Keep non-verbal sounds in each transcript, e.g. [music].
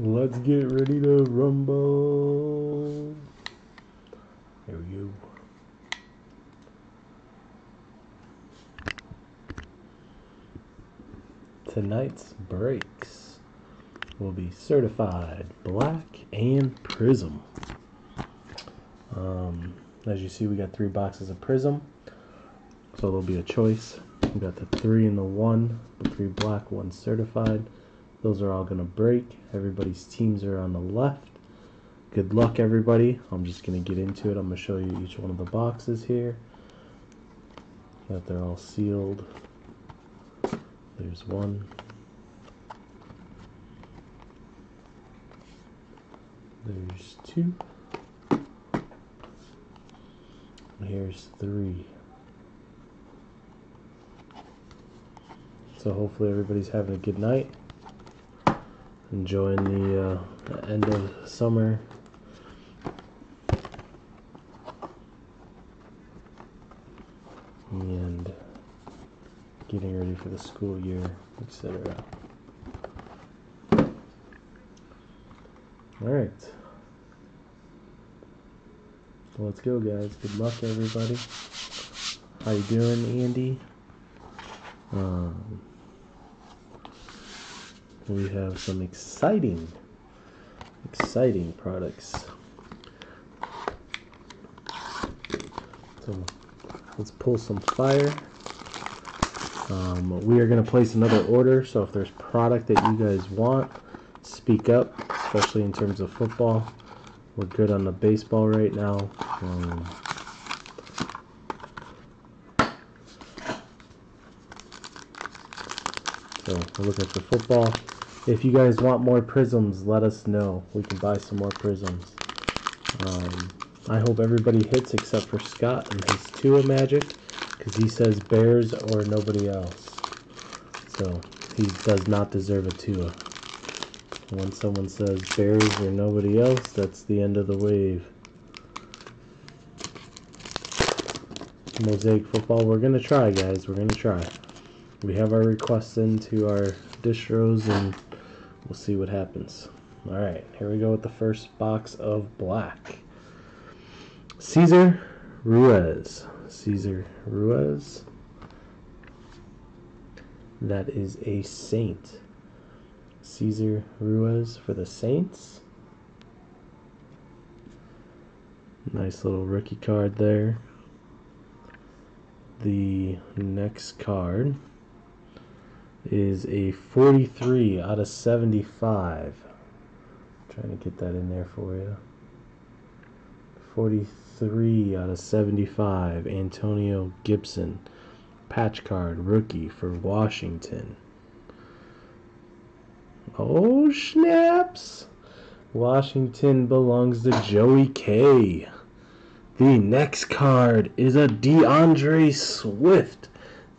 Let's get ready to rumble. There we go. Tonight's breaks will be certified black and prism. Um, as you see, we got three boxes of prism, so there'll be a choice. We got the three and the one, the three black, one certified. Those are all going to break. Everybody's teams are on the left. Good luck, everybody. I'm just going to get into it. I'm going to show you each one of the boxes here. That they're all sealed. There's one. There's two. Here's three. So hopefully everybody's having a good night. Enjoying the, uh, the end of summer. And getting ready for the school year, etc. Alright. Let's go guys. Good luck everybody. How you doing, Andy? Um, we have some exciting, exciting products. So let's pull some fire. Um, we are going to place another order, so if there's product that you guys want, speak up, especially in terms of football. We're good on the baseball right now. Um, so we're looking for football. If you guys want more prisms, let us know. We can buy some more prisms. Um, I hope everybody hits except for Scott and his two of Magic because he says Bears or nobody else. So he does not deserve a two. When someone says Bears or nobody else, that's the end of the wave. Mosaic football, we're going to try, guys. We're going to try. We have our requests into our distros and we'll see what happens. Alright, here we go with the first box of black. Cesar Ruiz. Cesar Ruiz. That is a saint. Cesar Ruiz for the Saints. Nice little rookie card there. The next card is a 43 out of 75. trying to get that in there for you. 43 out of 75. Antonio Gibson. Patch card rookie for Washington. Oh, snaps! Washington belongs to Joey K. The next card is a DeAndre Swift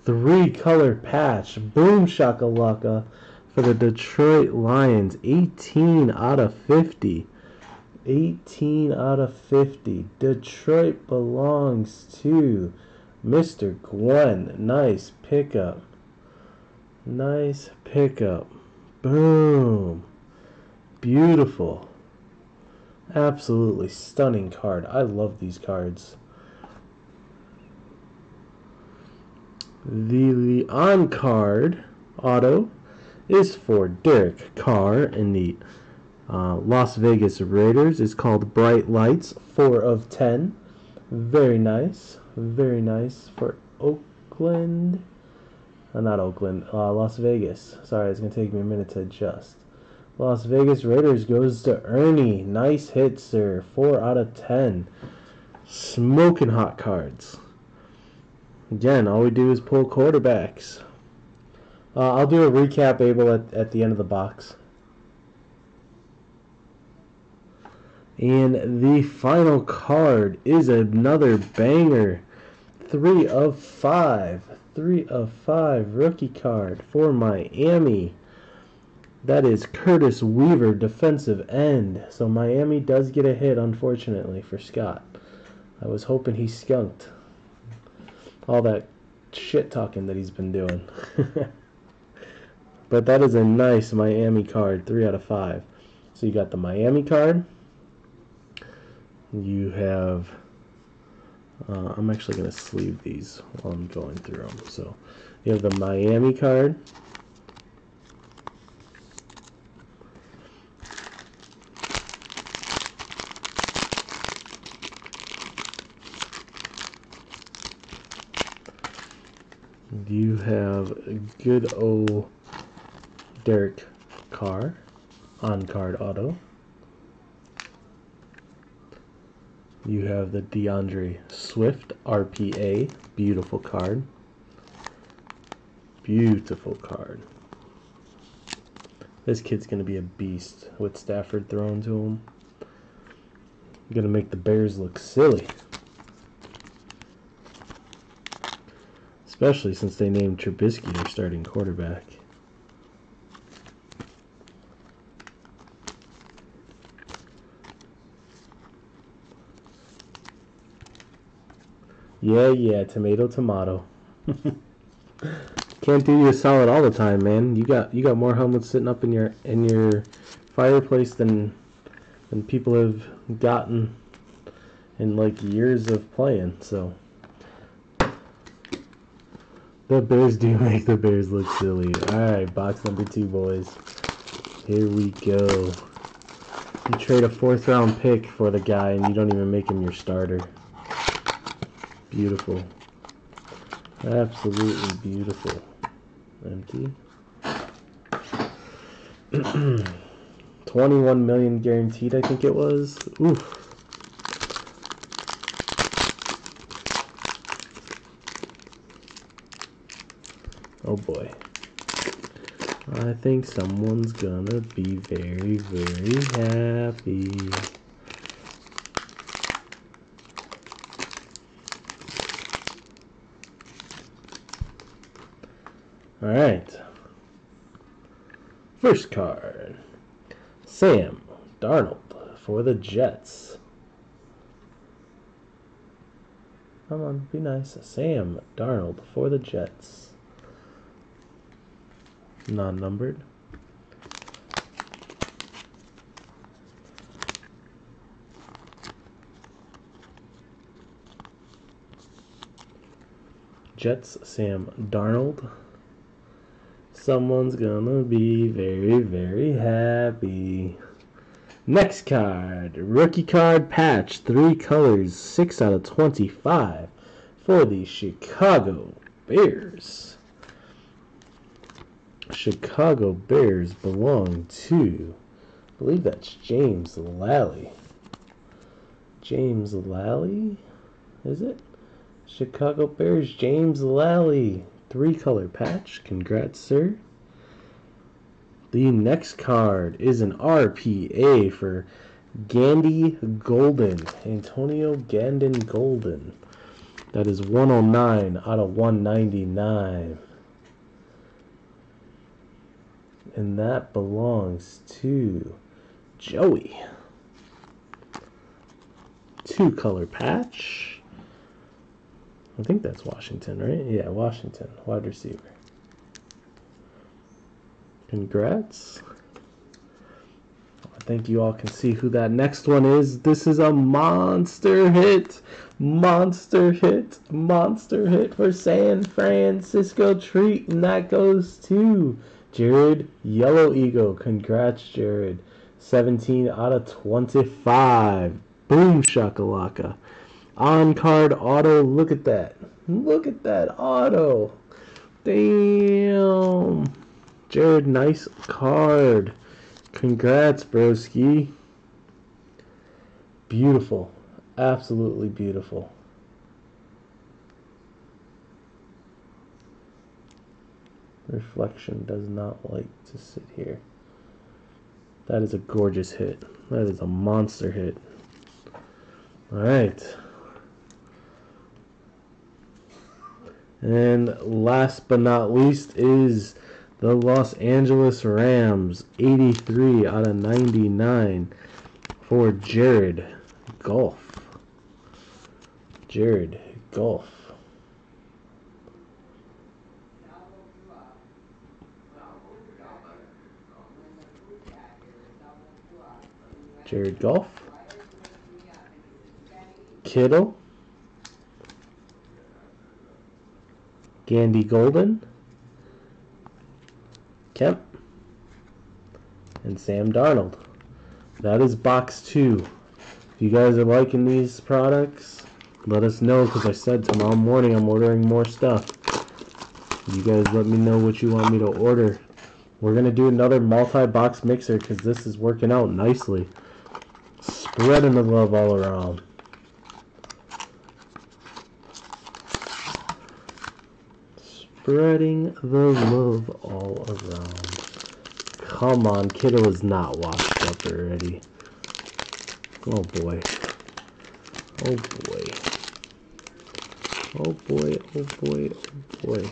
three color patch. Boom shakalaka for the Detroit Lions. 18 out of 50. 18 out of 50. Detroit belongs to Mr. Gwen. Nice pickup. Nice pickup. Boom. Beautiful. Absolutely stunning card. I love these cards. The Leon card auto is for Derek Carr in the uh, Las Vegas Raiders. It's called Bright Lights, 4 of 10. Very nice. Very nice for Oakland. Uh, not Oakland, uh, Las Vegas. Sorry, it's going to take me a minute to adjust. Las Vegas Raiders goes to Ernie. Nice hit, sir. 4 out of 10. Smoking hot cards. Again, all we do is pull quarterbacks. Uh, I'll do a recap, Abel, at, at the end of the box. And the final card is another banger. Three of five. Three of five rookie card for Miami. That is Curtis Weaver, defensive end. So Miami does get a hit, unfortunately, for Scott. I was hoping he skunked all that shit talking that he's been doing. [laughs] but that is a nice Miami card, 3 out of 5. So you got the Miami card. You have. Uh, I'm actually going to sleeve these while I'm going through them. So you have the Miami card. You have a good old Derek Carr on card auto. You have the DeAndre Swift RPA, beautiful card. Beautiful card. This kid's going to be a beast with Stafford thrown to him. Going to make the Bears look silly. Especially since they named Trubisky their starting quarterback. Yeah, yeah, tomato, tomato. [laughs] Can't do you a solid all the time, man. You got you got more helmets sitting up in your in your fireplace than than people have gotten in like years of playing. So the Bears do make the Bears look silly. All right, box number two, boys. Here we go. You trade a fourth round pick for the guy, and you don't even make him your starter. Beautiful. Absolutely beautiful. Empty. [clears throat] 21 million guaranteed, I think it was. Oof. Oh boy. I think someone's gonna be very, very happy. All right. First card Sam Darnold for the Jets. Come on, be nice. Sam Darnold for the Jets. Non numbered. Jets, Sam Darnold. Someone's gonna be very, very happy. Next card, rookie card patch, three colors, 6 out of 25 for the Chicago Bears. Chicago Bears belong to, I believe that's James Lally. James Lally? Is it? Chicago Bears, James Lally. Three color patch. Congrats, sir. The next card is an RPA for Gandy Golden. Antonio Gandy Golden. That is 109 out of 199. And that belongs to Joey. Two color patch. I think that's Washington, right? Yeah, Washington, wide receiver. Congrats. I think you all can see who that next one is. This is a monster hit. Monster hit. Monster hit for San Francisco Treat. And that goes to Jared Yellow Eagle. Congrats, Jared. 17 out of 25. Boom shakalaka. On card auto. Look at that. Look at that auto. Damn. Jared, nice card. Congrats, broski. Beautiful. Absolutely beautiful. Reflection does not like to sit here. That is a gorgeous hit. That is a monster hit. All right. And last but not least is the Los Angeles Rams, 83 out of 99 for Jared Goff. Jared Goff. Jared Goff, Kittle, Gandy Golden, Kemp, and Sam Darnold. That is box two. If you guys are liking these products, let us know because I said tomorrow morning I'm ordering more stuff. You guys let me know what you want me to order. We're going to do another multi-box mixer because this is working out nicely. Spreading the love all around. Spreading the love all around. Come on, kiddo is not washed up already. Oh boy. Oh boy. Oh boy, oh boy, oh boy.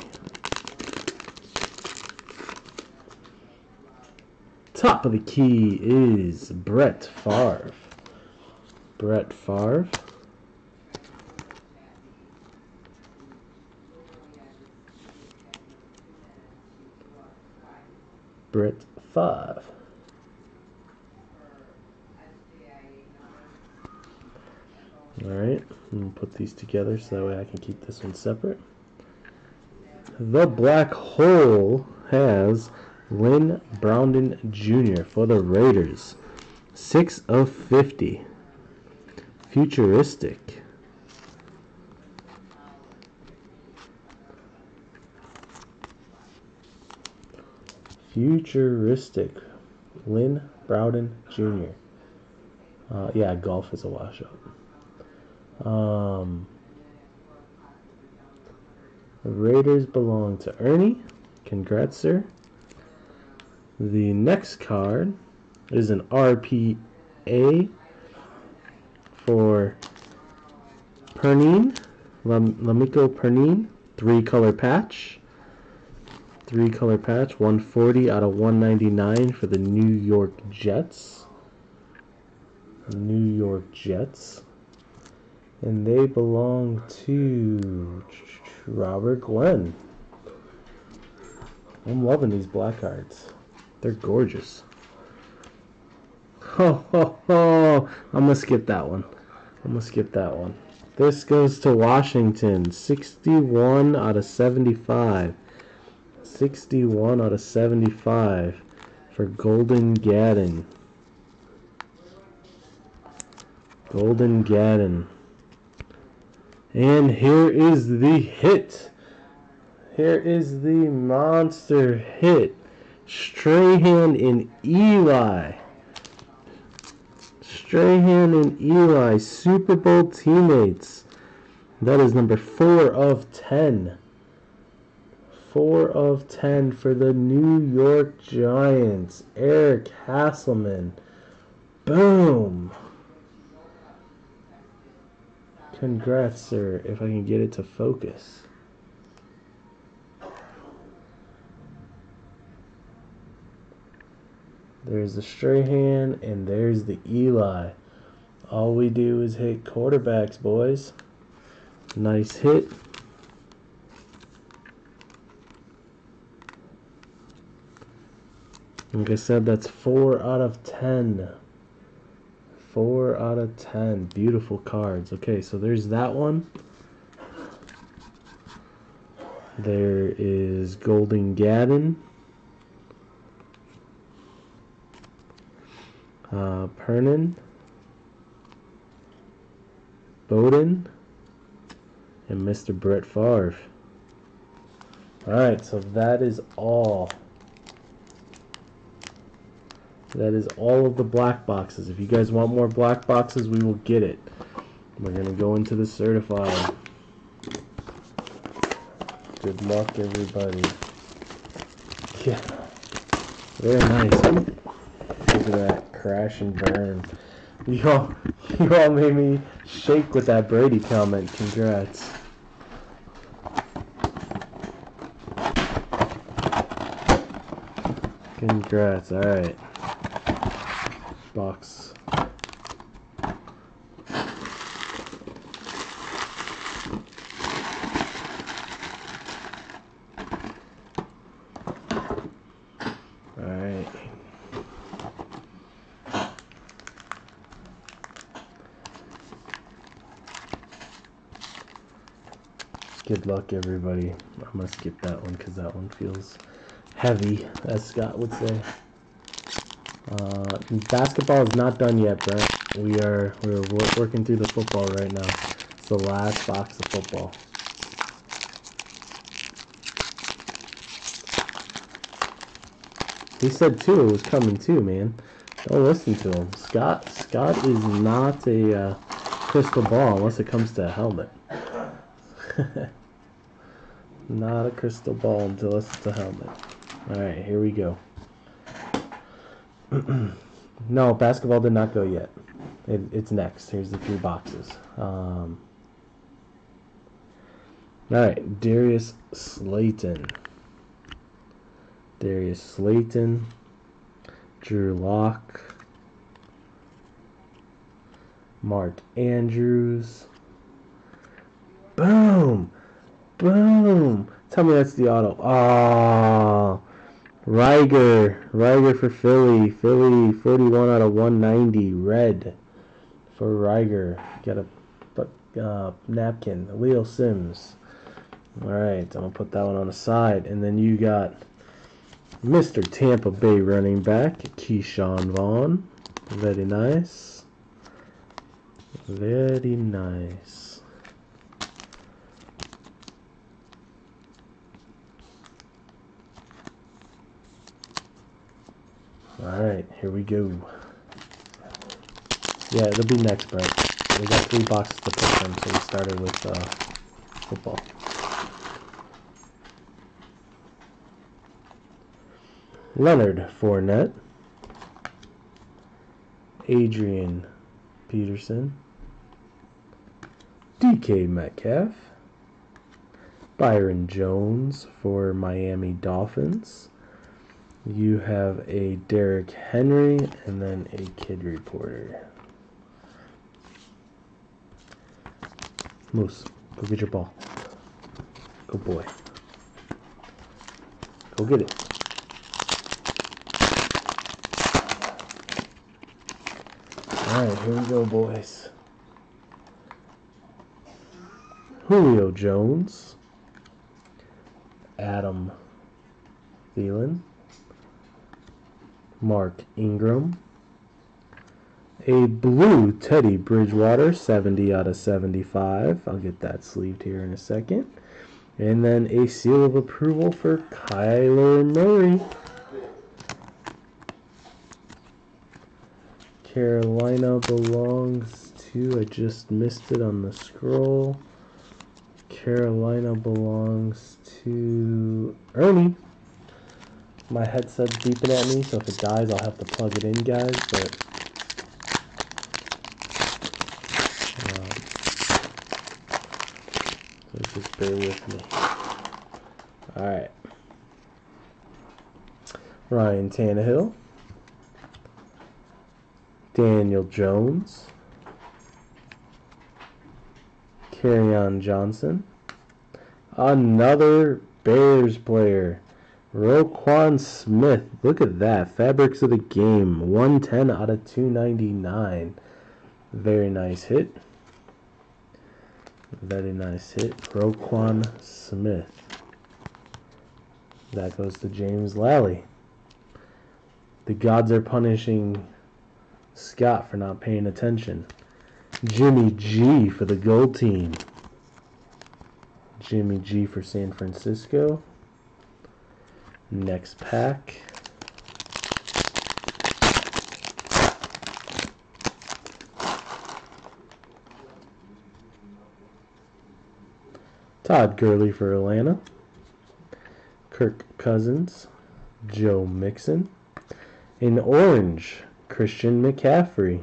Top of the key is Brett Favre. Brett Favre. Brett Favre. Alright, I'm put these together so that way I can keep this one separate. The black hole has Lynn Bowden Jr. for the Raiders. 6 of 50. Futuristic. Futuristic. Lynn Bowden Jr. Uh, yeah, golf is a washout. Um, Raiders belong to Ernie. Congrats, sir. The next card is an RPA for Perine, Lam- La'Mical Perine, three color patch. Three color patch, 140 out of 199 for the New York Jets. New York Jets. And they belong to Robert Glenn. I'm loving these black cards. They're gorgeous. [laughs] Ho ho ho! I'm gonna skip that one. I'm gonna skip that one. This goes to Washington. 61 out of 75. 61 out of 75 for Golden Gadden. Golden Gadden. And here is the hit. Here is the monster hit. Strahan and Eli. Strahan and Eli, Super Bowl teammates. That is number four of ten. Four of ten for the New York Giants. Eric Hasselman. Boom. Congrats, sir, if I can get it to focus. There's the Strahan and there's the Eli. All we do is hit quarterbacks, boys. Nice hit. Like I said, that's 4 out of 10. 4 out of 10. Beautiful cards. Okay, so there's that one. There is Golden Gadden. Uh, Perine. Bowden. And Mr. Brett Favre. Alright, so that is all. That is all of the black boxes. If you guys want more black boxes, we will get it. We're going to go into the certified. Good luck, everybody. Yeah. Very nice. Look at that. Crash and burn. You all, [laughs] you all made me shake with that Brady comment. Congrats. Congrats. All right. Box. All right. Good luck, everybody. I'm going to skip that one because that one feels heavy, as Scott would say. Uh, basketball is not done yet, Brent. We are we're working through the football right now. It's the last box of football. He said two it was coming too, man. Don't listen to him. Scott Scott is not a uh, crystal ball unless it comes to a helmet. [laughs] not a crystal ball until it's a helmet. Alright, here we go. [clears throat] no, basketball did not go yet. It, it's next. Here's the three boxes. Um, Alright, Darius Slayton. Darius Slayton, Drew Lock, Mark Andrews. Boom! Boom! Tell me that's the auto. Oh, Reagor. Reagor for Philly. Philly, 41 out of 190. Red for Reagor. Got a uh, napkin. Leo Sims. Alright, I'm going to put that one on the side. And then you got Mr. Tampa Bay running back, Ke'Shawn Vaughn. Very nice. Very nice. Alright, here we go. Yeah, it'll be next, Brett. We got three boxes to put them, so we started with uh, football. Leonard Fournette, Adrian Peterson, DK Metcalf, Byron Jones for Miami Dolphins. You have a Derrick Henry and then a Kid Reporter. Moose, go get your ball. Good boy. Go get it. Alright, here we go, boys. Julio Jones. Adam Thielen. Mark Ingram. A blue Teddy Bridgewater, 70 out of 75. I'll get that sleeved here in a second. And then a seal of approval for Kyler Murray. Carolina belongs to, I just missed it on the scroll. Carolina belongs to Ernie. My headset's beeping at me, so if it dies, I'll have to plug it in, guys, but... Um, just bear with me. Alright. Ryan Tannehill. Daniel Jones, Kerryon Johnson, another Bears player, Roquan Smith. Look at that. Fabrics of the game. 110 out of 299. Very nice hit. Very nice hit. Roquan Smith. That goes to James Lally. The gods are punishing Scott for not paying attention. Jimmy G for the gold team. Jimmy G for San Francisco. Next pack. Todd Gurley for Atlanta. Kirk Cousins. Joe Mixon. In orange, Christian McCaffrey.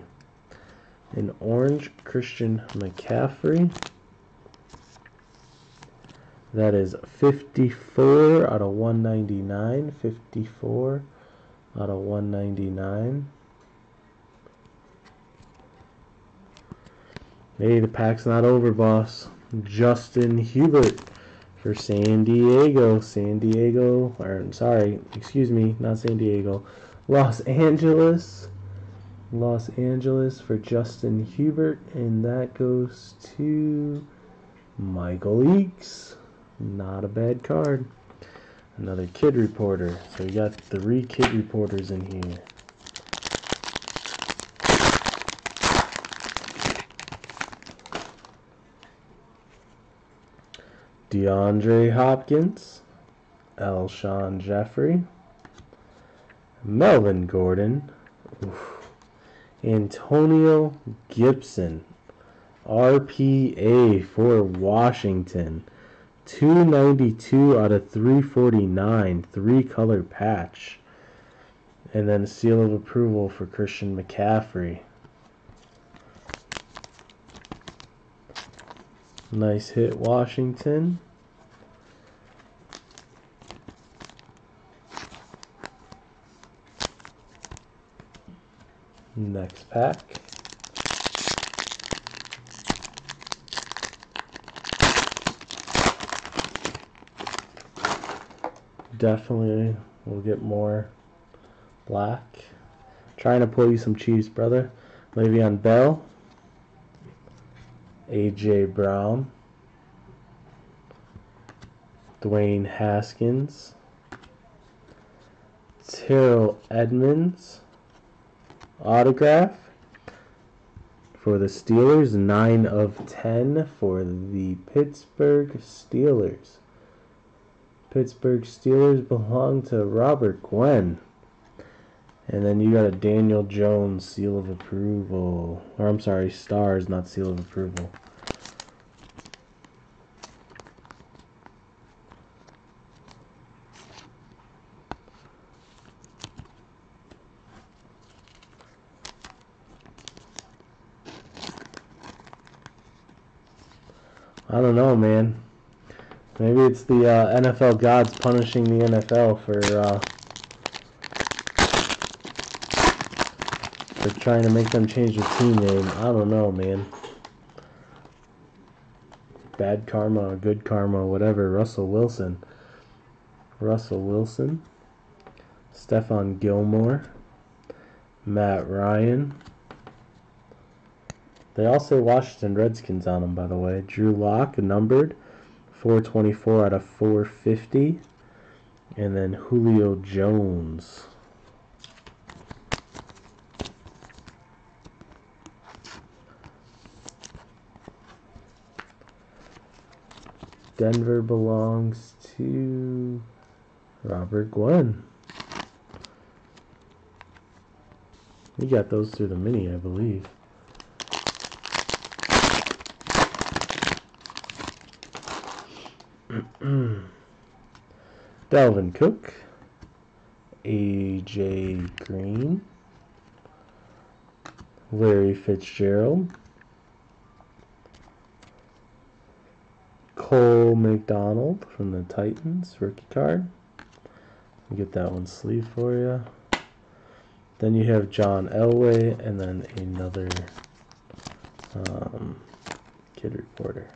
An orange Christian McCaffrey. That is 54 out of 199. 54 out of 199. Hey, the pack's not over, boss. Justin Herbert for San Diego. San Diego, or sorry, excuse me, not San Diego. Los Angeles. Los Angeles for Justin Herbert, and that goes to Michael Eaks. Not a bad card. Another kid reporter. So we got three kid reporters in here. DeAndre Hopkins, Alshon Jeffery, Melvin Gordon, oof, Antonio Gibson, RPA for Washington, 292 out of 349, three color patch, and then seal of approval for Christian McCaffrey. Nice hit, Washington. Next pack. Definitely we'll get more black. Trying to pull you some cheese, brother. Le'Veon Bell. A.J. Brown. Dwayne Haskins. Terrell Edmunds. autograph for the Steelers. 9 of 10 for the Pittsburgh Steelers. Pittsburgh Steelers belong to Robert Gwen. And then you got a Daniel Jones seal of approval. Or I'm sorry, stars, not seal of approval. I don't know, man. Maybe it's the uh, NFL gods punishing the NFL for uh, for trying to make them change their team name. I don't know, man. Bad karma, good karma, whatever. Russell Wilson. Russell Wilson. Stephon Gilmore. Matt Ryan. They all say Washington Redskins on them, by the way. Drew Lock, numbered 424 out of 450. And then Julio Jones. Denver belongs to Robert Gwen. You got those through the mini, I believe. [clears throat] Dalvin Cook, AJ Green, Larry Fitzgerald, Cole McDonald from the Titans, rookie card. Get that one sleeve for you. Then you have John Elway, and then another um, kid reporter.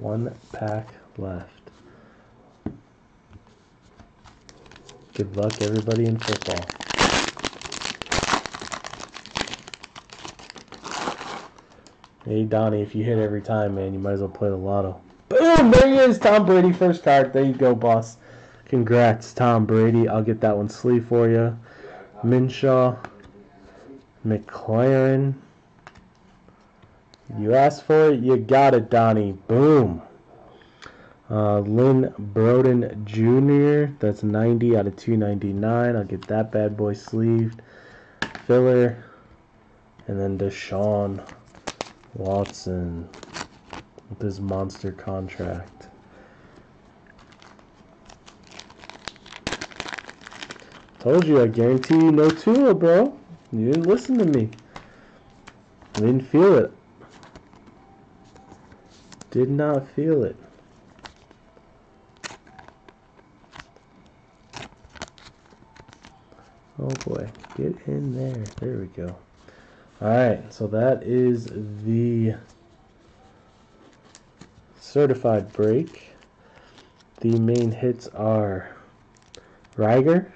One pack left. Good luck, everybody in football. Hey, Donnie, if you hit every time, man, you might as well play the lotto. Boom! There he is, Tom Brady, first card. There you go, boss. Congrats, Tom Brady. I'll get that one sleeve for you. Minshew, McLaurin. You asked for it, you got it, Donnie. Boom. Uh, Lynn Bowden Jr. That's 90 out of 299. I'll get that bad boy sleeved. Filler. And then Deshaun Watson with his monster contract. Told you, I guarantee you no Tua, bro. You didn't listen to me. I didn't feel it. Did not feel it. Oh boy, get in there. There we go. Alright, so that is the certified break. The main hits are Reagor,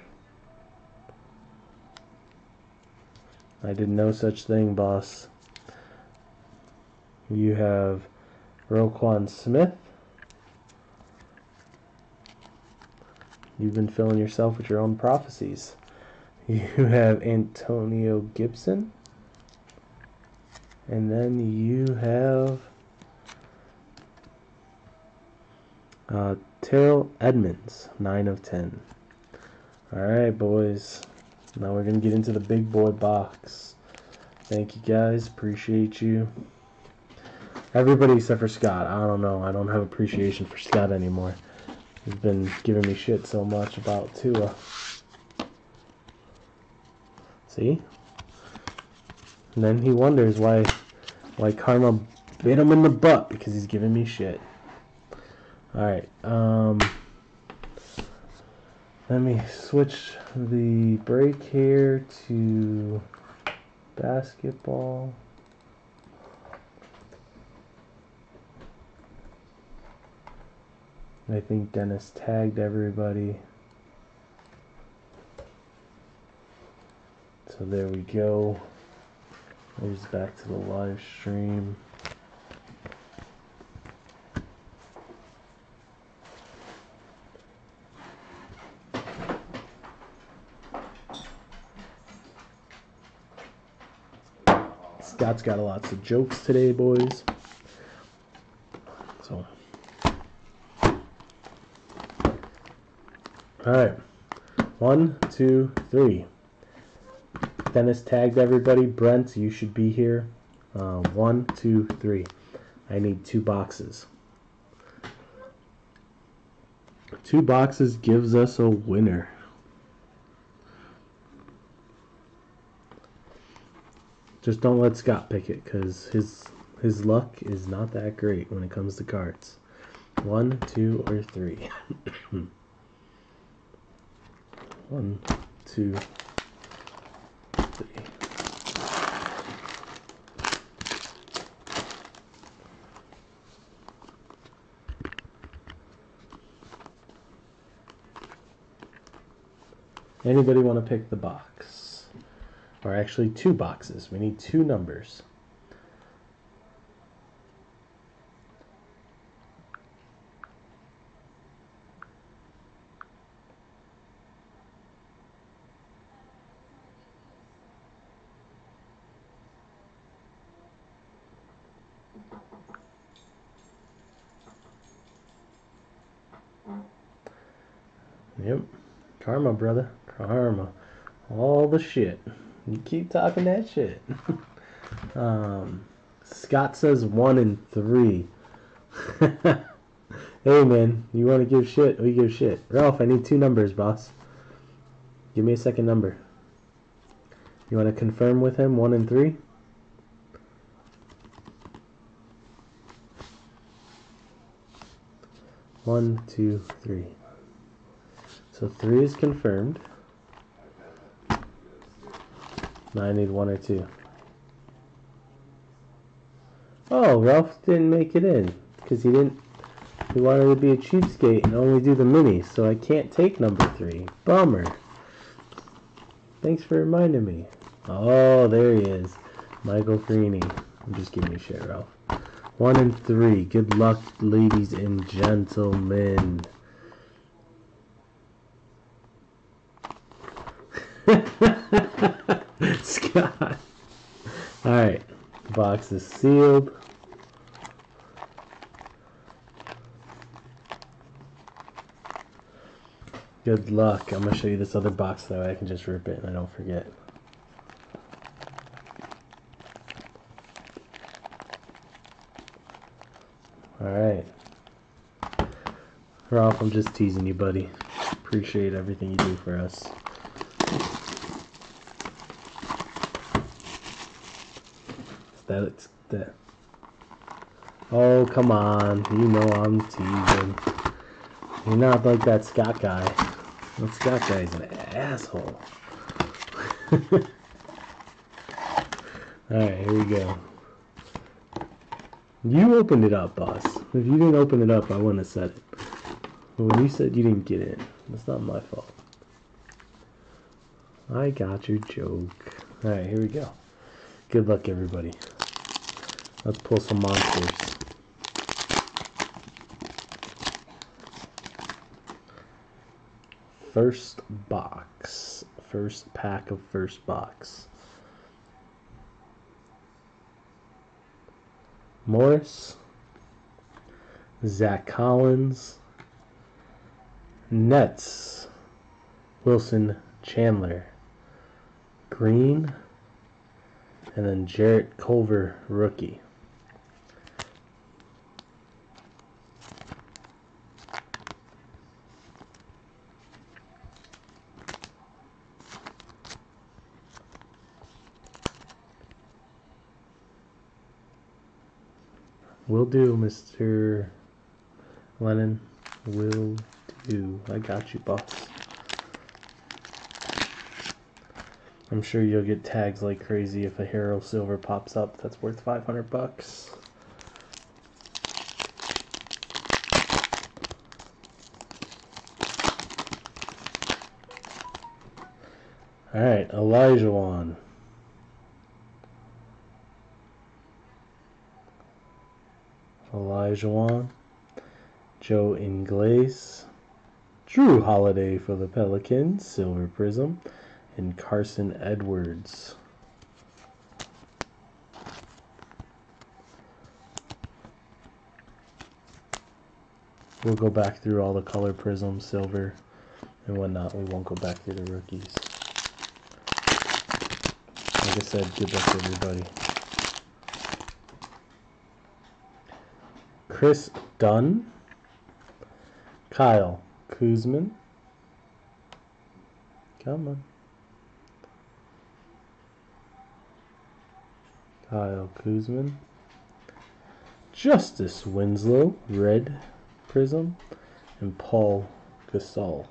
I did no such thing, boss. You have Roquan Smith. You've been filling yourself with your own prophecies. [laughs] You have Antonio Gibson. And then you have uh, Terrell Edmunds, 9 of 10. Alright, boys. Now we're going to get into the big boy box. Thank you, guys. Appreciate you. Everybody except for Scott. I don't know. I don't have appreciation for Scott anymore. He's been giving me shit so much about Tua. See? And then he wonders why why Karma bit him in the butt because he's giving me shit. Alright, um let me switch the break here to basketball. I think Dennis tagged everybody. So there we go. There's back to the live stream. Scott's got lots of jokes today, boys. So. Alright. One, two, three. Dennis tagged everybody. Brent, you should be here. Uh, one, two, three. I need two boxes. Two boxes gives us a winner. Just don't let Scott pick it because his his luck is not that great when it comes to cards. One, two, or three. [coughs] One, two, three. Anybody want to pick the box? Or actually two boxes. We need two numbers. Yep. Karma, brother. Karma. All the shit. You keep talking that shit. [laughs] um, Scott says one and three. [laughs] hey, man. You want to give shit? We give shit. Ralph, I need two numbers, boss. Give me a second number. You want to confirm with him one and three? One, two, three. So three is confirmed. Now I need one or two. Oh, Ralph didn't make it in because he didn't. He wanted to be a cheapskate and only do the mini. so I can't take number three. Bummer. Thanks for reminding me. Oh, there he is. Michael Freeney. I'm just giving you shit, Ralph. One and three. Good luck, ladies and gentlemen. [laughs] Scott. Alright. Box is sealed. Good luck. I'm going to show you this other box that way I can just rip it and I don't forget. Alright. Ralph, I'm just teasing you, buddy. Appreciate everything you do for us. That's that. Oh, come on. You know I'm teasing. You're not like that Scott guy. That Scott guy's an asshole. [laughs] Alright, here we go. You opened it up, boss. If you didn't open it up, I wouldn't have said it. But when you said you didn't get in, that's not my fault. I got your joke. Alright, here we go. Good luck, everybody. Let's pull some monsters. First box. First pack of first box. Morris. Zach Collins. Nets. Wilson Chandler. Green. And then Jarrett Culver, rookie. Will do, Mr. Lennon. Will do. I got you, boss. I'm sure you'll get tags like crazy if a Hero Silver pops up that's worth 500 bucks. Alright, Olajuwon. Olajuwon. Joe Ingles. Jrue Holiday for the Pelicans, Silver Prism. And Carson Edwards. We'll go back through all the color prisms, silver, and whatnot. We won't go back through the rookies. Like I said, good luck everybody. Kris Dunn. Kyle Kuzman. Come on. Kyle Kuzman. Justise Winslow, red prism, and Paul Gasol.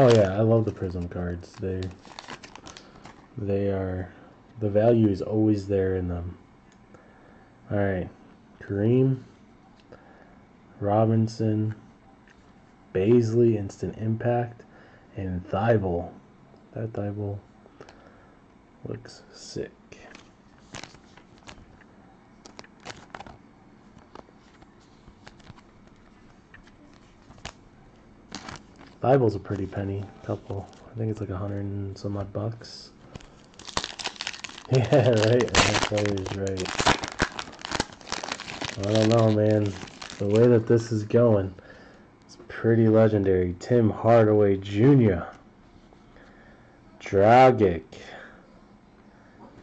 Oh yeah, I love the prism cards. They they are the value is always there in them. All right, Kareem, Robinson, Bazley, instant impact, and Thybulle. That Thybulle looks sick. Thybulle's a pretty penny. Couple. I think it's like a hundred and some odd bucks. [laughs] Yeah, right. That player's right. I don't know, man. The way that this is going, it's pretty legendary. Tim Hardaway Jr. Dragic.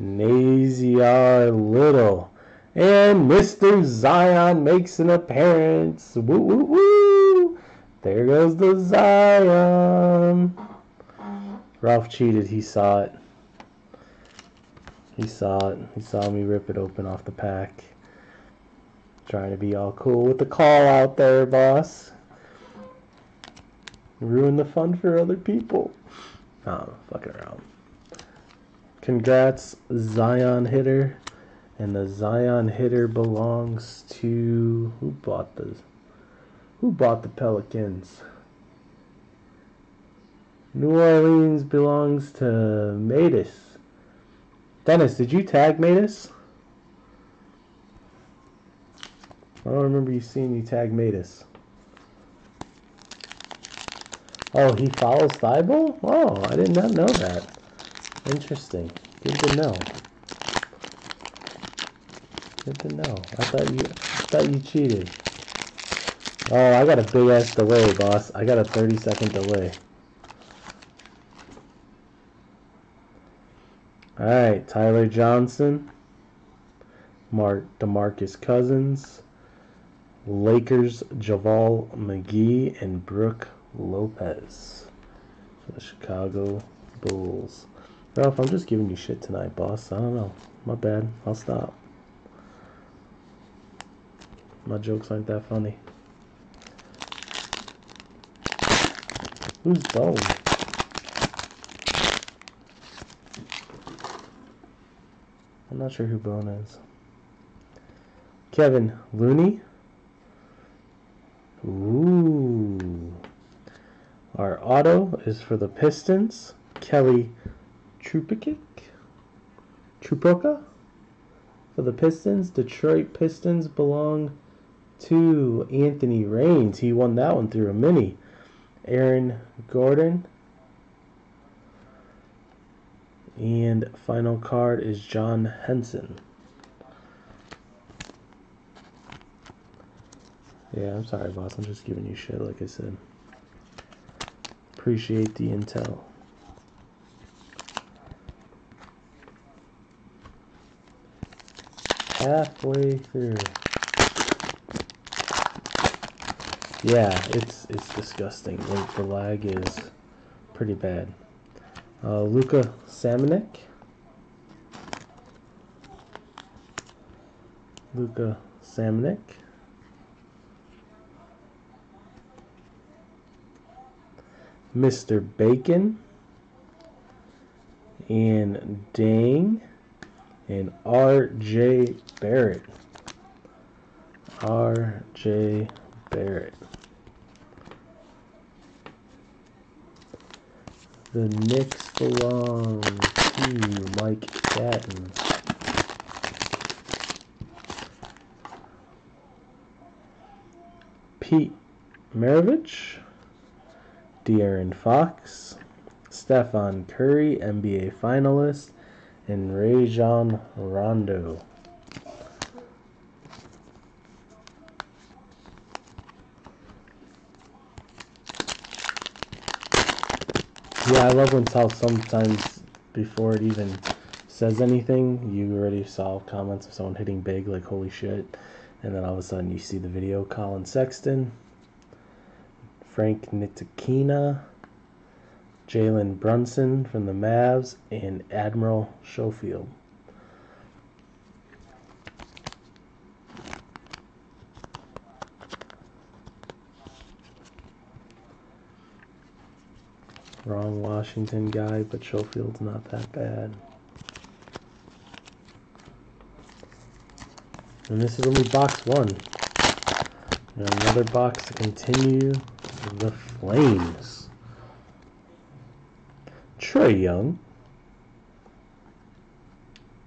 Nassir Little. And Mr. Zion makes an appearance. Woo woo woo! There goes the Zion. Ralph cheated. He saw it. He saw it. He saw me rip it open off the pack. Trying to be all cool with the call out there, boss. Ruin the fun for other people. Oh, fucking around. Congrats, Zion hitter. And the Zion hitter belongs to who bought the who bought the Pelicans? New Orleans belongs to Matus. Dennis, did you tag Matus? I don't remember you seeing you tag Matus. Oh, he follows Thibault? Oh, I did not know that. Interesting. Good to know. Good to know. I thought you I thought you cheated. Oh, I got a big ass delay, boss. I got a 30 second delay. Alright, Tyler Johnson. Mark DeMarcus Cousins. Lakers JaVale McGee and Brook Lopez for the Chicago Bulls. Ralph, I'm just giving you shit tonight, boss. I don't know. My bad. I'll stop. My jokes aren't that funny. Who's Dome? I'm not sure who Bone is. Kevin Looney. Ooh. Our auto is for the Pistons. Kelly Trupikic. Trupoka. For the Pistons. Detroit Pistons belong to Anthony Raines. He won that one through a mini. Aaron Gordon. And final card is John Henson. Yeah, I'm sorry, boss. I'm just giving you shit, like I said. Appreciate the intel. Halfway through. Yeah, it's it's disgusting. Like, the lag is pretty bad. Uh, Luka Samanic. Luka Samanic. Mr. Bacon. And Dang. And R.J. Barrett. R.J. Barrett. The Knicks belong to Mike Catton. Pete Maravich, De'Aaron Fox, Stephen Curry, NBA finalist, and Rajon Rondo. Yeah, I love when how sometimes before it even says anything, you already saw comments of someone hitting big, like holy shit, and then all of a sudden you see the video. Collin Sexton, Frank Ntilikina, Jalen Brunson from the Mavs, and Admiral Schofield. Wrong Washington guy, but Schofield's not that bad. And this is only box one. And another box to continue the Flames. Trae Young.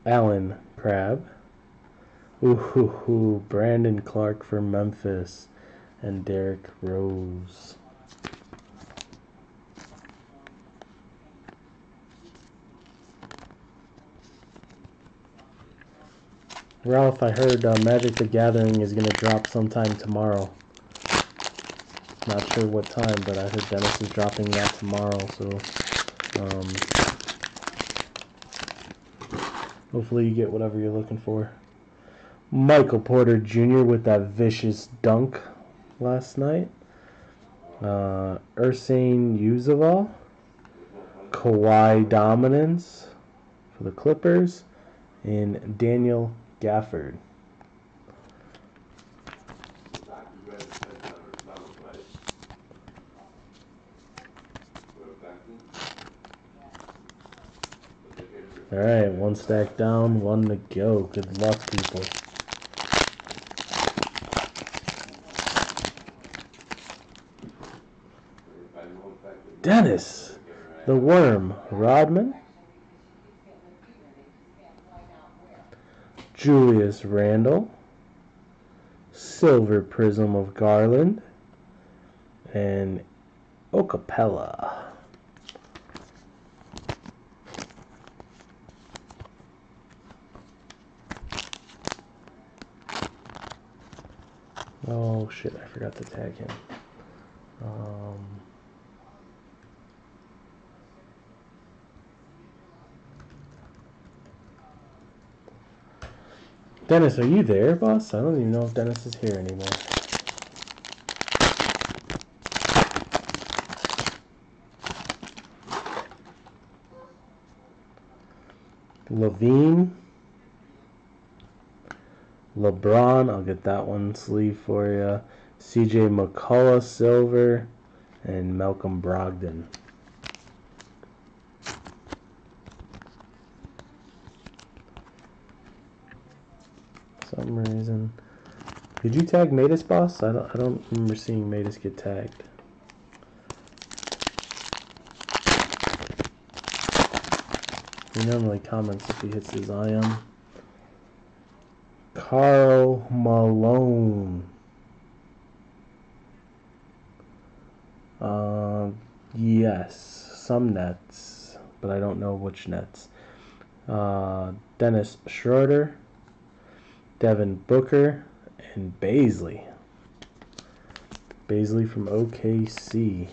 Allen Crabbe. Ooh, Brandon Clarke for Memphis. And Derrick Rose. Ralph, I heard uh, Magic the Gathering is going to drop sometime tomorrow. Not sure what time, but I heard Dennis is dropping that tomorrow, so um, hopefully you get whatever you're looking for. Michael Porter Jr. with that vicious dunk last night. Uh, Ersan Ilyasova. Kawhi Dominance for the Clippers. And Daniel Gafford. All right, one stack down, one to go. Good luck, people. Dennis, the worm, Rodman. Julius Randle, Silver Prism of Garland, and Okapela. Oh shit, I forgot to tag him. Um, Dennis, are you there, boss? I don't even know if Dennis is here anymore. LaVine. LeBron, I'll get that one sleeve for you. CJ McCullough, silver. And Malcolm Brogdon. Some reason. Did you tag Matus, boss? I don't. I don't remember seeing Matus get tagged. He normally comments if he hits his ion. Karl Malone. Uh, yes, some nets, but I don't know which nets. Uh, Dennis Schroeder, Devin Booker, and Bazley. Bazley from OKC.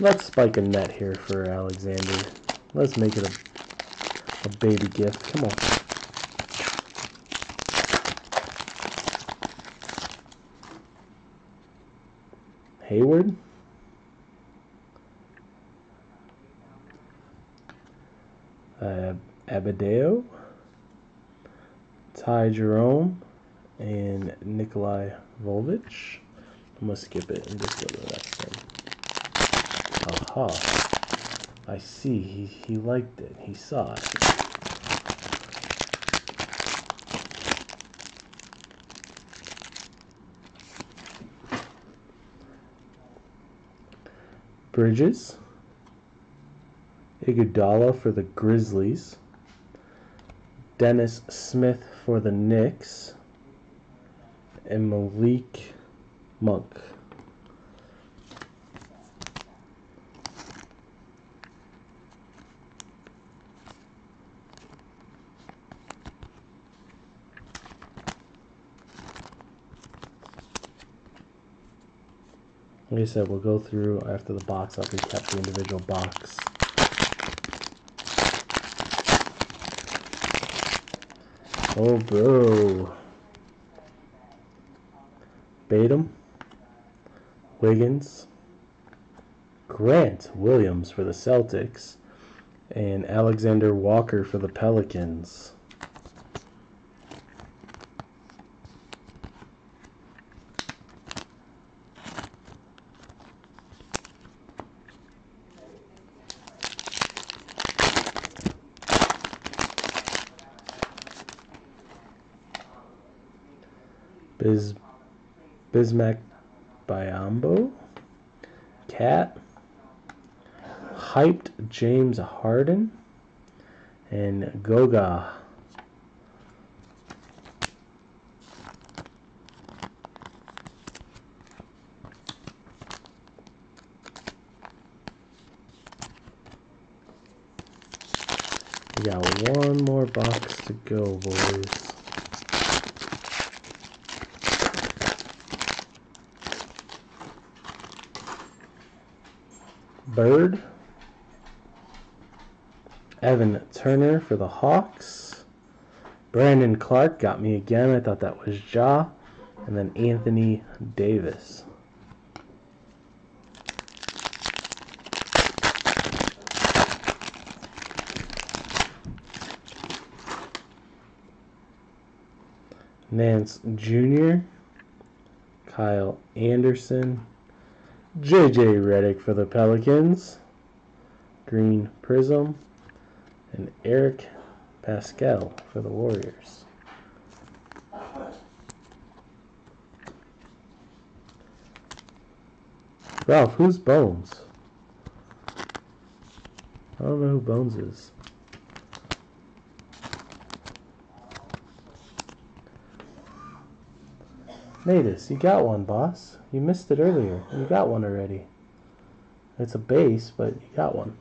Let's spike a net here for Alexander. Let's make it a, a baby gift. Come on. Hayward. Uh, Abadeo. Ty Jerome. And Nikolai Volvich. I'm to skip it and just go to the next one. Aha. I see. He, he liked it. He saw it. Bridges. Iguodala for the Grizzlies. Dennis Smith for the Knicks. And Malik Monk. Like I said, we'll go through after the box. I'll recap the individual box. Oh, bro. Batum. Wiggins. Grant Williams for the Celtics. And Alexander Walker for the Pelicans. Bismack Biyombo, Cat, Hyped James Harden, and Goga. We got one more box to go, boys. Bird. Evan Turner for the Hawks. Brandon Clarke got me again. I thought that was Ja. And then Anthony Davis. Nance Jr., Kyle Anderson, JJ Redick for the Pelicans, Green Prism, and Eric Paschall for the Warriors. Ralph, who's Bones? I don't know who Bones is. Matus, you got one, boss. You missed it earlier. You got one already. It's a base, but you got one.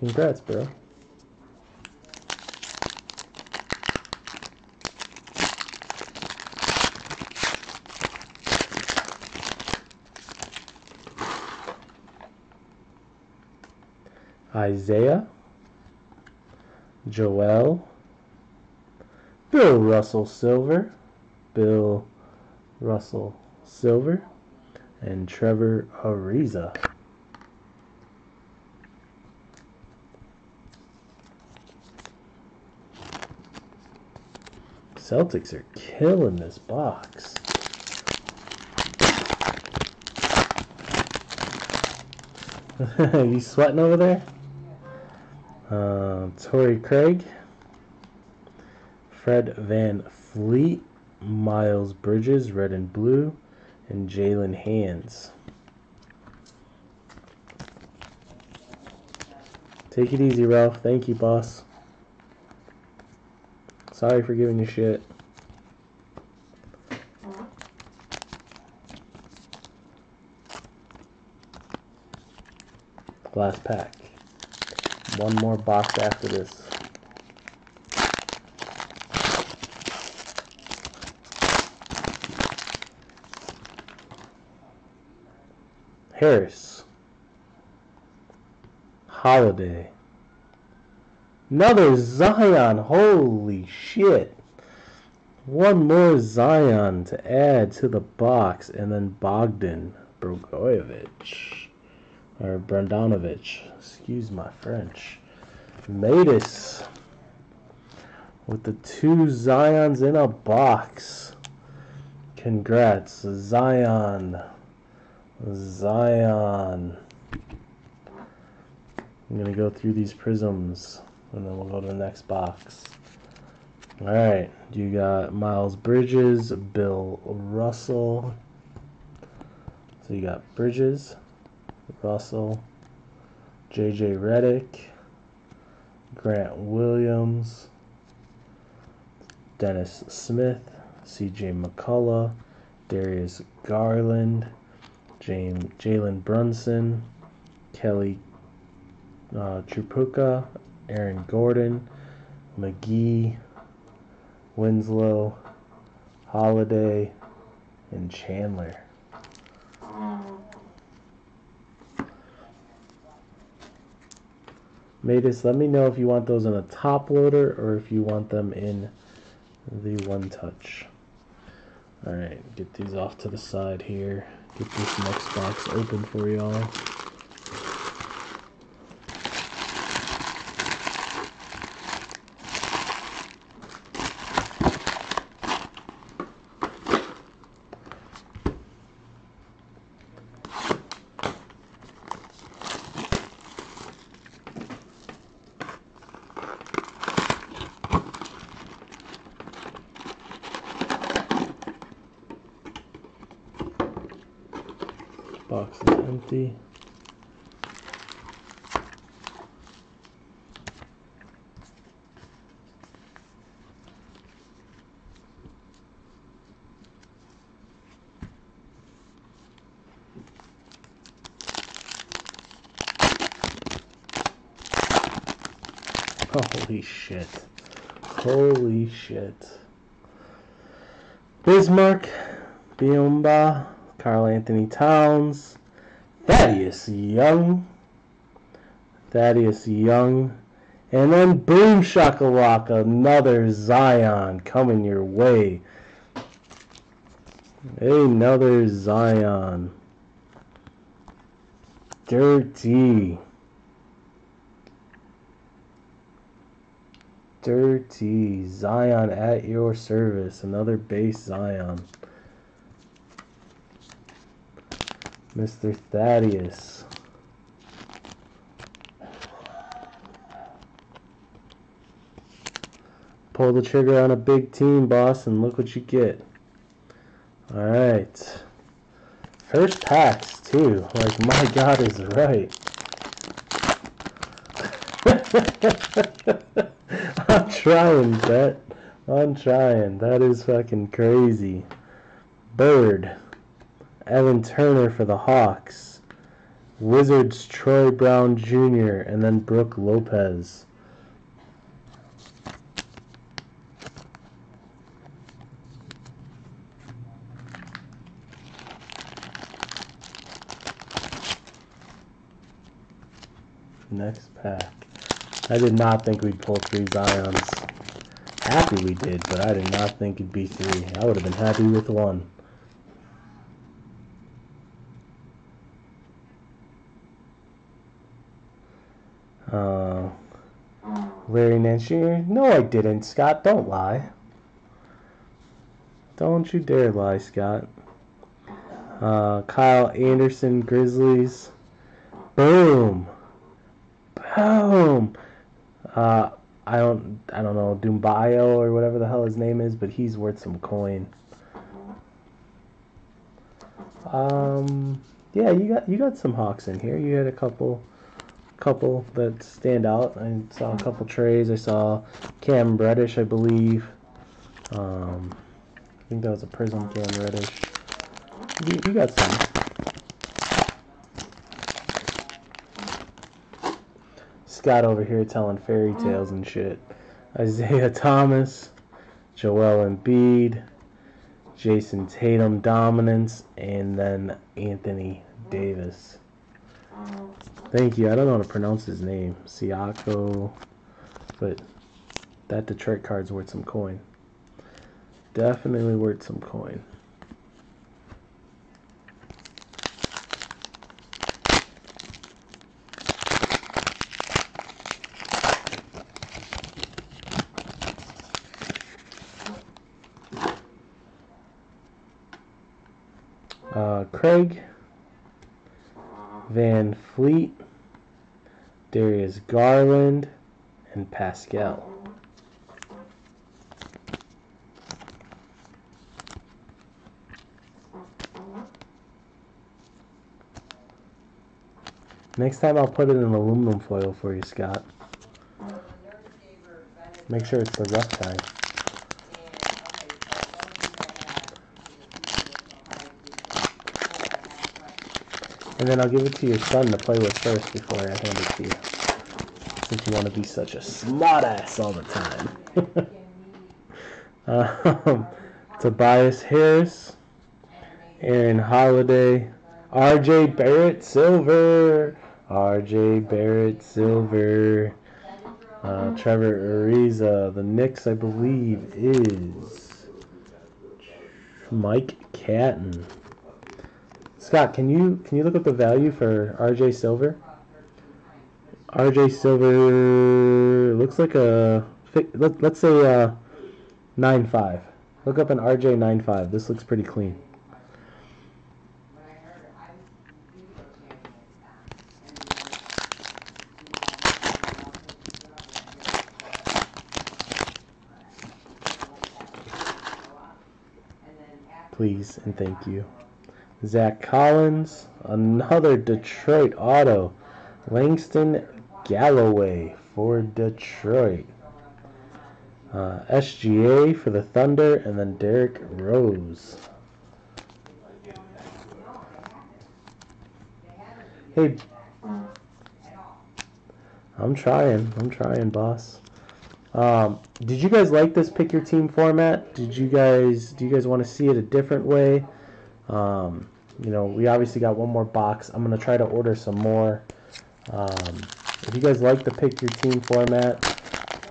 Congrats, bro. Isaiah, Joel, Bill Russell Silver, Bill Russell Silver, and Trevor Ariza. Celtics are killing this box. Are [laughs] you sweating over there? Uh, Torrey Craig, Fred VanVleet, Miles Bridges, red and blue, and Jaylen Hands. Take it easy, Ralph. Thank you, boss. Sorry for giving you shit. Last pack. One more box after this. Harris. Holiday. Another Zion. Holy shit. One more Zion to add to the box. And then Bogdan Bogdanovic. Or Brandanovich. Excuse my French. Matus. With the two Zions in a box. Congrats. Zion. Zion. I'm going to go through these prisms and then we'll go to the next box. Alright, you got Miles Bridges, Bill Russell. So you got Bridges, Russell, JJ Redick, Grant Williams, Dennis Smith, CJ McCullough, Darius Garland, Jalen Brunson, Kelly uh, Tripucka, Aaron Gordon, McGee, Winslow, Holiday, and Chandler. Matus, let me know if you want those in a top loader or if you want them in the one touch. Alright, get these off to the side here. Get this next box open for y'all. Box is empty. Holy shit. Holy shit. Bismarck, Biyombo, Karl Anthony Towns, Thaddeus Young, Thaddeus Young, and then boom shakalaka, another Zion coming your way. Another Zion. Dirty. Dirty. Zion at your service. Another base Zion. Mr. Thaddeus. Pull the trigger on a big team, boss, and look what you get. Alright. First packs, too. Like, my [laughs] God is right. [laughs] I'm trying, Bet. I'm trying. That is fucking crazy. Bird. Evan Turner for the Hawks. Wizards Troy Brown Jr. and then Brook Lopez. Next pack. I did not think we'd pull three Zions. Happy we did, but I did not think it'd be three. I would have been happy with one. Uh, Larry Nance Jr. No, I didn't, Scott. Don't lie. Don't you dare lie, Scott. Uh, Kyle Anderson, Grizzlies. Boom. Boom. Uh, I don't I don't know Dumbayo or whatever the hell his name is, but he's worth some coin. Um, yeah, you got you got some hawks in here. You had a couple couple that stand out. I saw a couple trays. I saw Cam Reddish, I believe. Um, I think that was a Prism Cam Reddish. You, you got some. Scott over here telling fairy mm. tales and shit. Isaiah Thomas, Joel Embiid, Jayson Tatum dominance, and then Anthony Davis. Oh. Thank you. I don't know how to pronounce his name. Siako. But that Detroit card's worth some coin. Definitely worth some coin. Uh, Craig, VanVleet, Darius Garland, and Paschall. Next time I'll put it in aluminum foil for you, Scott. Make sure it's the rough kind. And then I'll give it to your son to play with first before I hand it to you. Since you want to be such a smartass all the time. [laughs] um, Tobias Harris, Aaron Holiday, RJ Barrett Silver, RJ Barrett Silver, uh, Trevor Ariza. The Knicks, I believe, is Mike Catton. Scott, can you can you look up the value for RJ Silver? RJ Silver looks like a let, let's say uh nine five. Look up an RJ nine five. This looks pretty clean. Please and thank you. Zach Collins, another Detroit auto. Langston Galloway for Detroit. Uh, SGA for the Thunder, and then Derrick Rose. Hey, I'm trying. I'm trying, boss. Um, did you guys like this pick your team format? Did you guys do you guys want to see it a different way? Um, you know, we obviously got one more box. I'm going to try to order some more. Um, if you guys like the pick your team format,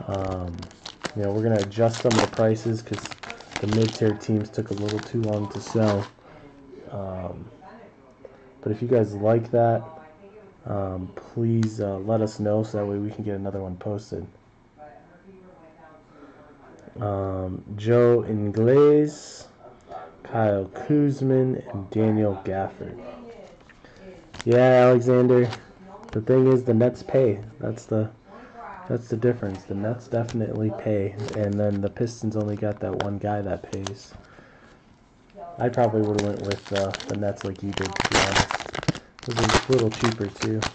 um, you know, we're going to adjust some of the prices because the mid-tier teams took a little too long to sell. Um, but if you guys like that, um, please uh, let us know so that way we can get another one posted. Um, Joe Ingles. Kyle Kuzman, and Daniel Gafford. Yeah, Alexander. The thing is, the Nets pay. That's the that's the difference. The Nets definitely pay, and then the Pistons only got that one guy that pays. I probably would have went with uh, the Nets like you did, to be honest. It was a little cheaper too.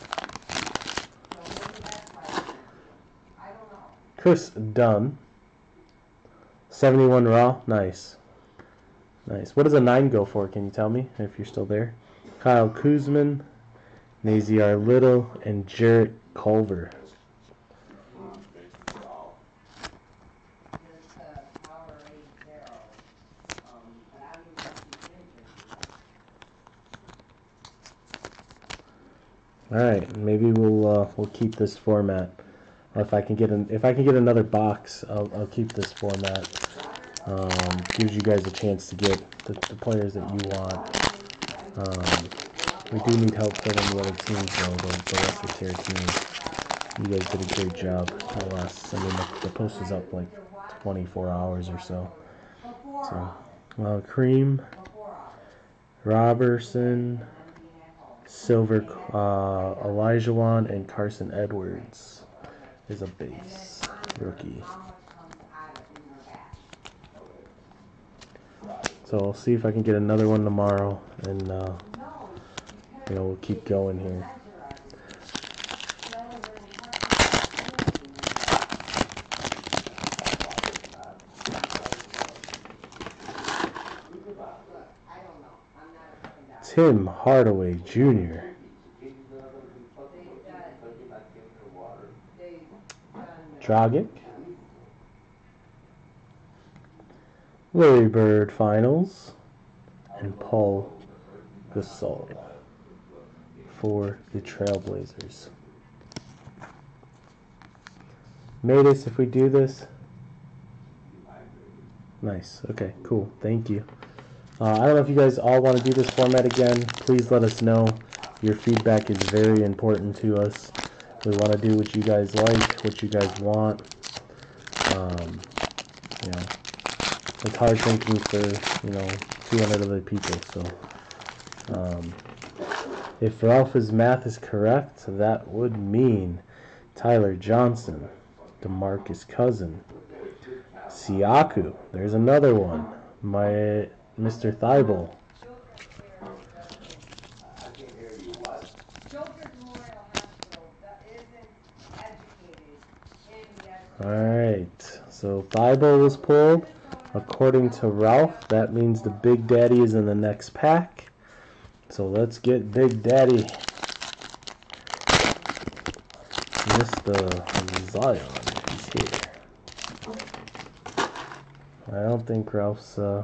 Kris Dunn. 71 raw, nice. Nice. What does a 9 go for? Can you tell me if you're still there? Kyle Kuzman, Nassir Little, and Jarrett Culver. All right, maybe we'll uh, we'll keep this format. If I can get an if I can get another box, I'll, I'll keep this format. Um, gives you guys a chance to get the, the players that you want. Um, we do need help filling the other teams, though, the, the lesser tier teams. You guys did a great job last. I mean, the, the post was up like 24 hours or so. So, well, Cream, Robertson, Silver, uh, Elijah Wan, and Carson Edwards is a base rookie. So I'll see if I can get another one tomorrow, and uh, you know we'll keep going here. Tim Hardaway Jr. Dragic. Larry Bird Finals. And Paul Gasol for the Trailblazers. Matus, if we do this. Nice. Okay, cool. Thank you. Uh, I don't know if you guys all want to do this format again. Please let us know. Your feedback is very important to us. We want to do what you guys like, what you guys want. Um, you know, it's hard thinking for, you know, 200 other people. So, um, if Ralph's math is correct, that would mean Tyler Johnson, DeMarcus Cousin, Siakam. There's another one. My Mr. Thybulle. Alright, so Thybulle was pulled. According to Ralph, that means the Big Daddy is in the next pack. So let's get Big Daddy. Mr. Zion, he's here. I don't think Ralph's uh,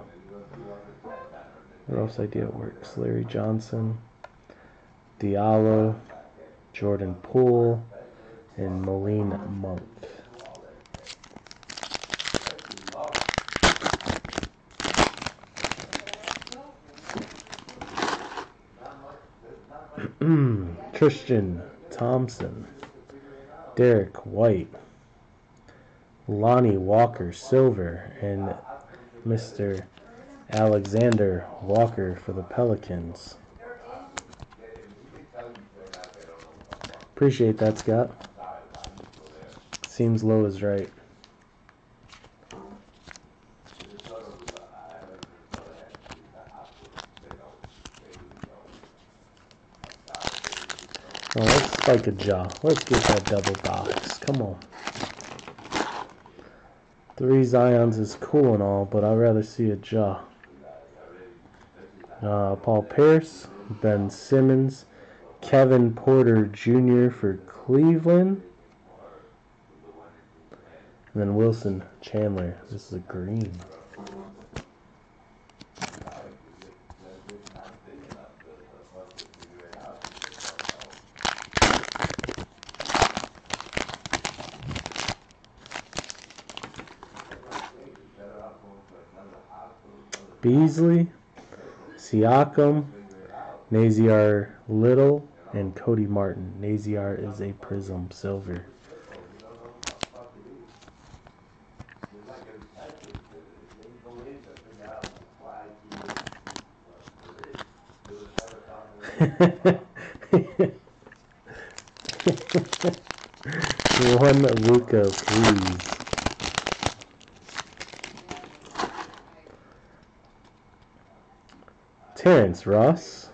Ralph's idea works. Larry Johnson, Diallo, Jordan Poole, and Malik Monk. Mm, Tristan Thompson, Derrick White, Lonnie Walker Silver, and Mr. Alexander Walker for the Pelicans. Appreciate that, Scott. Seems low is right. Oh, a Ja. Let's get that double box. Come on. Three Zions is cool and all, but I'd rather see a Ja. Uh, Paul Pierce, Ben Simmons, Kevin Porter Jr. for Cleveland. And then Wilson Chandler. This is a green. Siakam, Nassir Little, and Cody Martin. Naziar is a Prism Silver. [laughs] One Luka, please. Terrence Ross,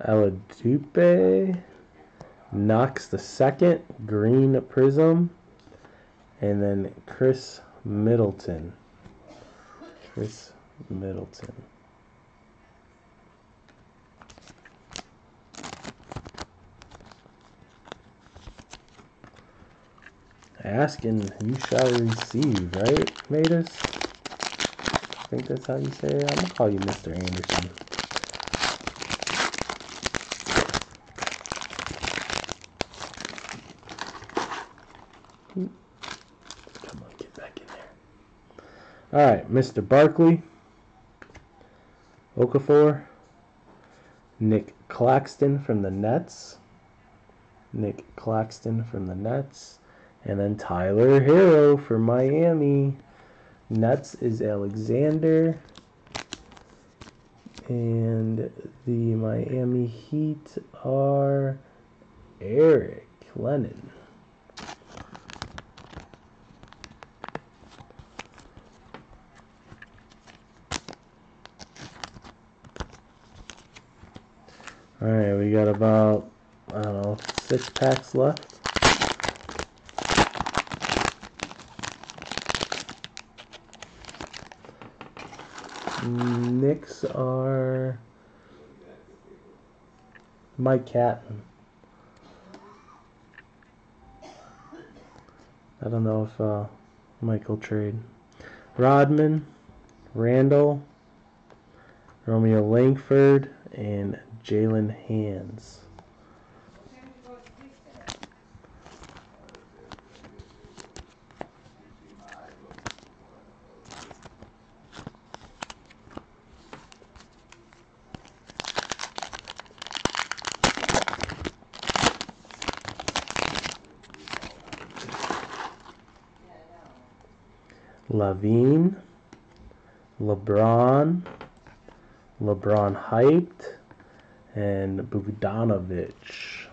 Oladipo, Knox the second, Green Prism, and then Khris Middleton. Khris Middleton. Asking, you shall receive, right, Matus? I think that's how you say it. I'm gonna call you Mr. Anderson. Come on, get back in there. All right, Mr. Barkley, Okafor, Nick Claxton from the Nets, Nick Claxton from the Nets, and then Tyler Herro for Miami. Nets is Alexander. And the Miami Heat are Eric Lennon. All right, we got about, I don't know, six packs left. Knicks are Mike Catton. I don't know if uh, Michael trade. Rodman, Randle, Romeo Langford, and Jaylen Hands. LaVine, LeBron, LeBron hyped, and Bogdanovich.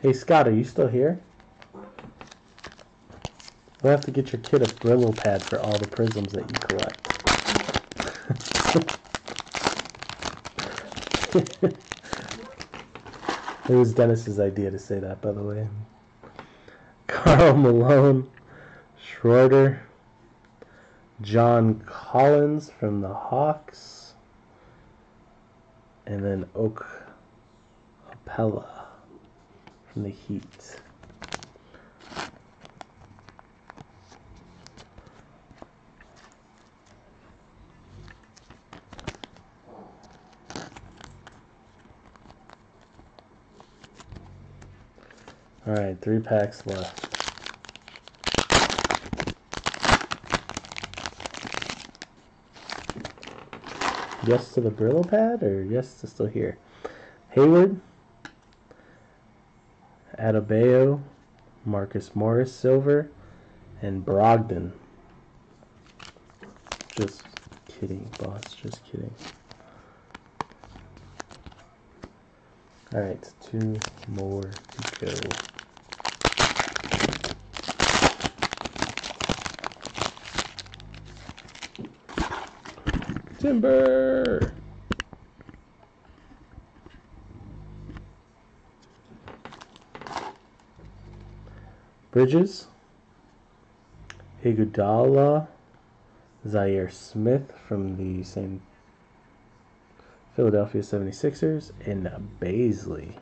Hey Scott, are you still here? We'll have to get your kid a Brillo pad for all the prisms that you collect. [laughs] it was Dennis's idea to say that, by the way. Karl Malone, Schroeder, John Collins from the Hawks, and then Oak Opella from the Heat. All right, three packs left. Yes to the Brillo pad or yes to still here? Hayward, Adebayo, Marcus Morris Silver, and Brogdon. Just kidding, boss. Just kidding. Alright, two more to go. Timber! Bridges, Iguodala, Zhaire Smith from the same Philadelphia 76ers, and Bazley.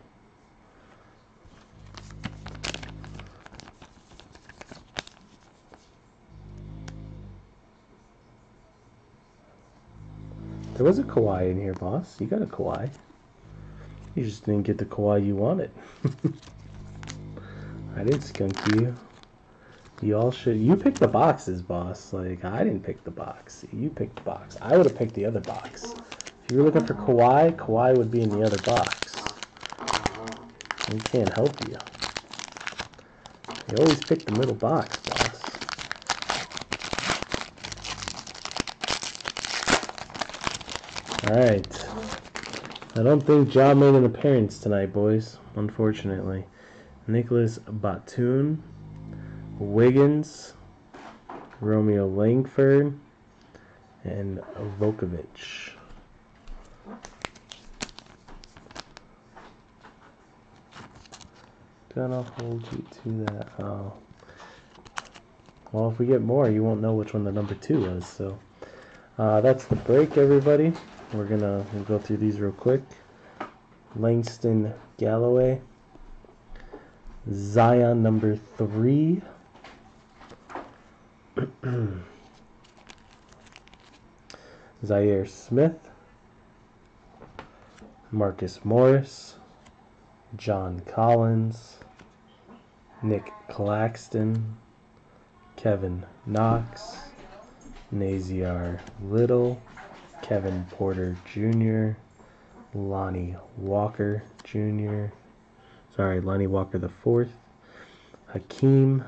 Was a Kawhi in here, boss. You got a Kawhi. You just didn't get the Kawhi you wanted. [laughs] I didn't skunk you. You all should. You picked the boxes, boss. Like, I didn't pick the box. You picked the box. I would have picked the other box. If you were looking for Kawhi, Kawhi would be in the other box. We can't help you. You always pick the middle box, boss. Alright. I don't think Ja made an appearance tonight, boys, unfortunately. Nicholas Batum, Wiggins, Romeo Langford, and Vukovic. Gonna hold you to that. Oh. Well, if we get more, you won't know which one the number two was. So uh, that's the break, everybody. We're gonna we'll go through these real quick. Langston Galloway. Zion number three. [clears throat] Zhaire Smith. Marcus Morris. John Collins. Nick Claxton. Kevin Knox. Nassir Little. Kevin Porter Jr., Lonnie Walker Jr. Sorry, Lonnie Walker the fourth. Hakeem,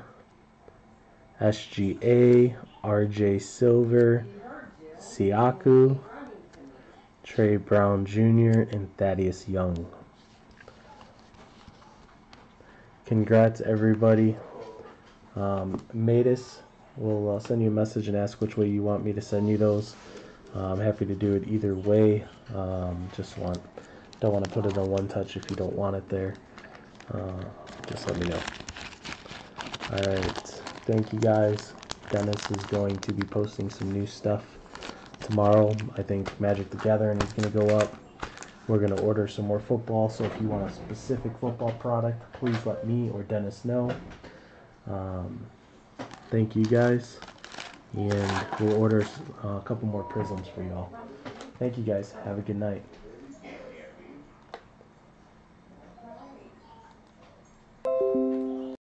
SGA, RJ Silver, Siakam, Trey Brown Jr., and Thaddeus Young. Congrats, everybody. Um, Matus will uh, send you a message and ask which way you want me to send you those. I'm happy to do it either way. Um, just want don't want to put it on one touch if you don't want it there. Uh, just let me know. All right, thank you guys. Dennis is going to be posting some new stuff tomorrow. I think Magic the Gathering is going to go up. We're going to order some more football, so if you want a specific football product, please let me or Dennis know. Um, thank you guys, and we'll order uh, a couple more prisms for y'all. Thank you guys. Have a good night.